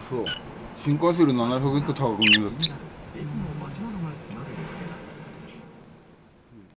そう。新幹線で700円と高くねえる